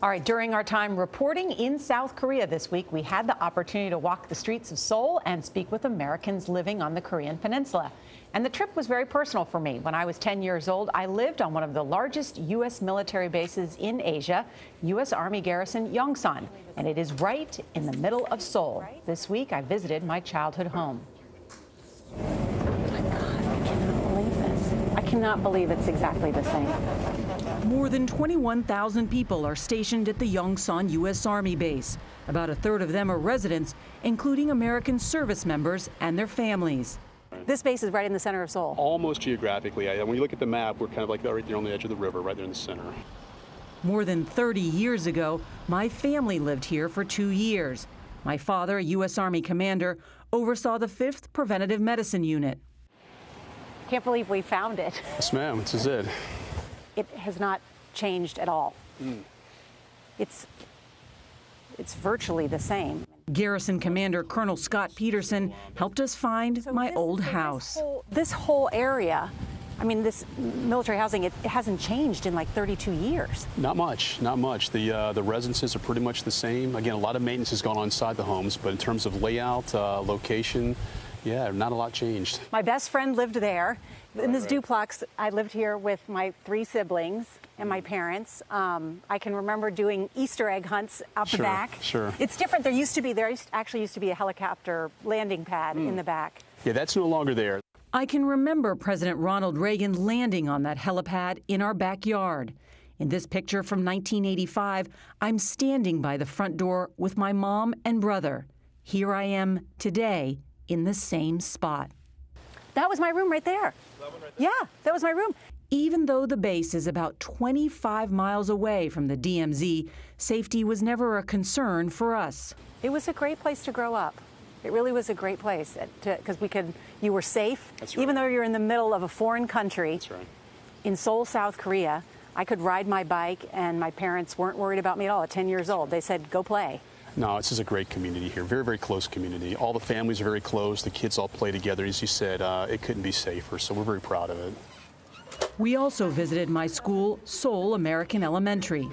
All right, during our time reporting in South Korea this week, we had the opportunity to walk the streets of Seoul and speak with Americans living on the Korean Peninsula. And the trip was very personal for me. When I was 10 years old, I lived on one of the largest U.S. military bases in Asia, U.S. Army Garrison Yongsan, and it is right in the middle of Seoul. This week, I visited my childhood home. Oh my God, I cannot believe this. I cannot believe it's exactly the same. More than 21,000 people are stationed at the Yongsan U.S. Army base. About a third of them are residents, including American service members and their families. This base is right in the center of Seoul. Almost geographically. When you look at the map, we're kind of like right there on the edge of the river, right there in the center. More than 30 years ago, my family lived here for two years. My father, a U.S. Army commander, oversaw the 5th Preventative Medicine Unit. Can't believe we found it. Yes, ma'am. This is it it has not changed at all. Mm. It's it's virtually the same. Garrison Commander Colonel Scott Peterson helped us find so my this, old house. This whole, this whole, area, I mean, this military housing, it, it, hasn't changed in like 32 years. Not much, not much. The uh, the residences are pretty much the same. Again, a lot of maintenance has gone on inside the homes, but in terms of layout, uh, location, yeah, not a lot changed. My best friend lived there. In this duplex, I lived here with my three siblings and my parents. Um, I can remember doing Easter egg hunts out sure, the back. Sure. It's different. There used to be, there actually used to be a helicopter landing pad mm. in the back. Yeah, that's no longer there. I can remember President Ronald Reagan landing on that helipad in our backyard. In this picture from 1985, I'm standing by the front door with my mom and brother. Here I am today in the same spot. That was my room right there. That right there? Yeah, that was my room. Even though the base is about 25 miles away from the DMZ, safety was never a concern for us. It was a great place to grow up. It really was a great place because we could, you were safe. Right. Even though you're in the middle of a foreign country. Right. In Seoul, South Korea, I could ride my bike and my parents weren't worried about me at all at 10 years old. They said, go play. No, this is a great community here. Very, very close community. All the families are very close. The kids all play together. As you said, uh, it couldn't be safer, so we're very proud of it. We also visited my school, Seoul American Elementary.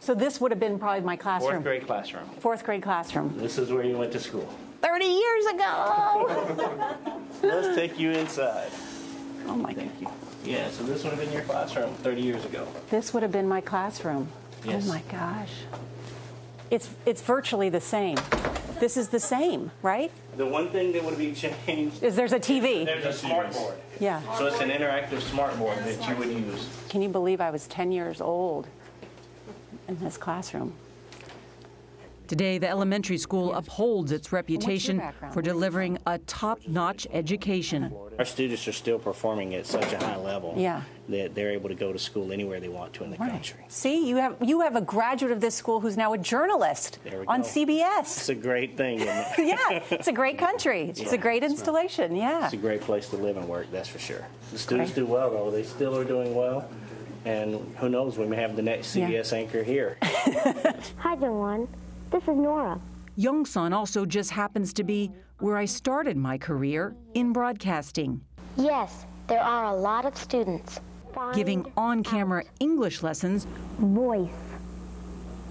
So this would have been probably my classroom. Fourth grade classroom. Fourth grade classroom. This is where you went to school. 30 years ago! Let's take you inside. Oh my God. You. Yeah, so this would have been your classroom 30 years ago. This would have been my classroom. Yes. Oh my gosh. It's, it's virtually the same. This is the same, right? The one thing that would be changed is there's a TV. There's a smart board. Yeah. So it's an interactive smart board that you would use. Can you believe I was 10 years old in this classroom? Today, the elementary school upholds its reputation for delivering a top-notch education. Our students are still performing at such a high level yeah. that they're able to go to school anywhere they want to in the right. country. See, you have you have a graduate of this school who's now a journalist on go. CBS. It's a great thing. It? yeah, it's a great country. It's a great installation. Yeah, it's a great place to live and work. That's for sure. The students great. do well though. They still are doing well. And who knows, we may have the next CBS yeah. anchor here. Hi, Jungwon. This is Norah. Yongsan also just happens to be where I started my career in broadcasting. Yes, there are a lot of students. Find giving on camera. English lessons. Voice.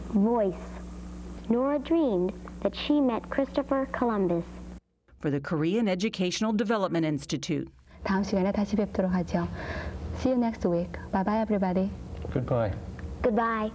Voice. Norah dreamed that she met Christopher Columbus. For the Korean Educational Development Institute. 다음 시간에 다시 뵙도록 하죠. See you next week. Bye bye, everybody. Goodbye. Goodbye.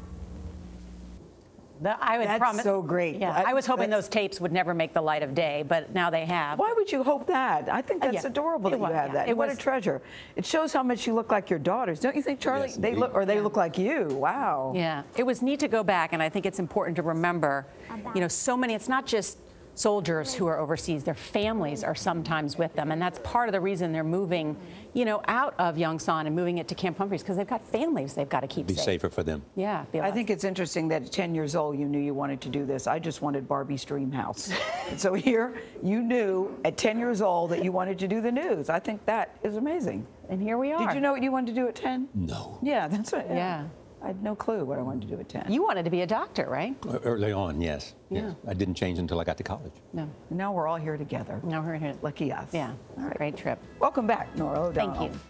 I would That's promise. so great. Yeah, I, I was hoping those tapes would never make the light of day, but now they have. Why would you hope that? I think that's uh, yeah. adorable that you have yeah. that. It what was, a treasure. It shows how much you look like your daughters, don't you think, Charlie? Yes, they look, or they yeah. look like you. Wow. Yeah, it was neat to go back, and I think it's important to remember. You know, so many. It's not just soldiers who are overseas, their families are sometimes with them. And that's part of the reason they're moving, you know, out of Yongsan and moving it to Camp Humphreys because they've got families they've got to keep be safe. safer for them. Yeah. I think it's interesting that at 10 years old, you knew you wanted to do this. I just wanted Barbie's dream house. so here, you knew at 10 years old that you wanted to do the news. I think that is amazing. And here we are. Did you know what you wanted to do at 10? No. Yeah, that's right. yeah. yeah. I had no clue what I wanted to do at 10. You wanted to be a doctor, right? Uh, early on, yes. Yeah. Yes. I didn't change until I got to college. No. Now we're all here together. Now we're here. Lucky us. Yeah. All right. Great trip. Welcome back, Norah O'Donnell. Thank you.